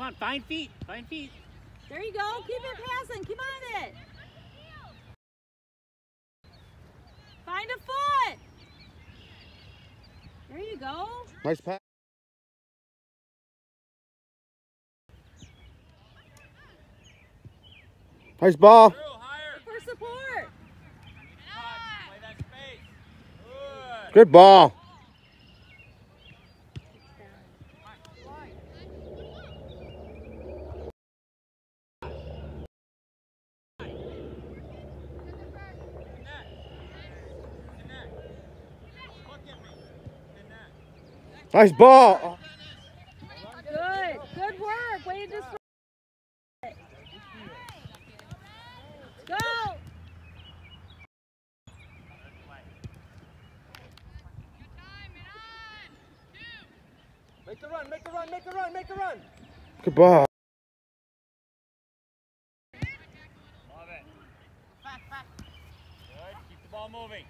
Come on, find feet. Find feet. There you go. Keep it passing. Keep on it. Find a foot. There you go. Nice pass. Nice ball. Through. For support. Play that space. Good. Good ball. Nice ball. Good. Good work. Way to disrupt it. Go. Make the run, make the run, make the run, make the run. Good ball. Love it. Good. Keep the ball moving.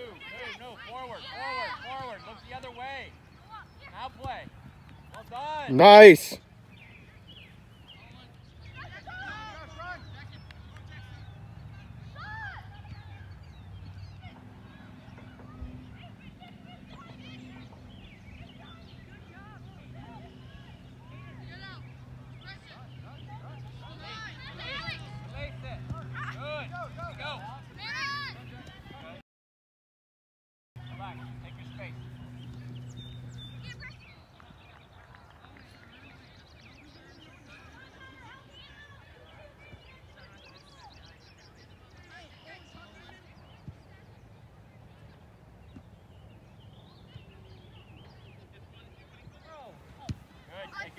Move, move, no. Forward, forward, forward. Look the other way. Now play. Well done. Nice.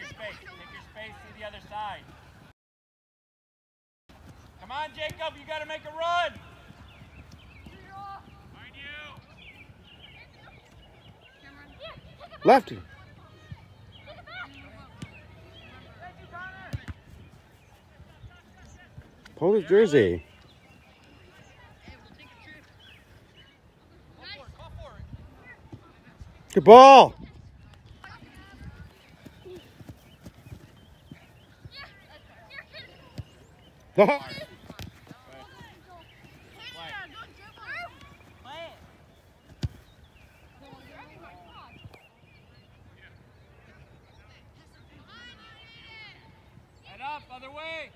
Your space. Take your space to the other side. Come on, Jacob. You got to make a run. Find you. Lefty. Pull his jersey. Good ball. Up, other way.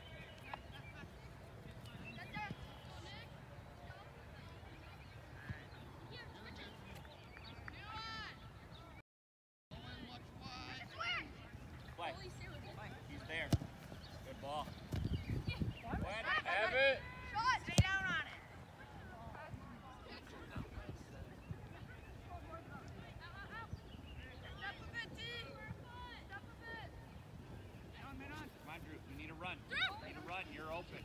Play. He's there. Good ball. Wet, have it. Come on, Drew. We need a run. We need a run. You're open.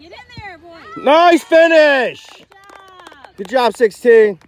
Get in there, boys. Nice finish. Good job. Good job, 16.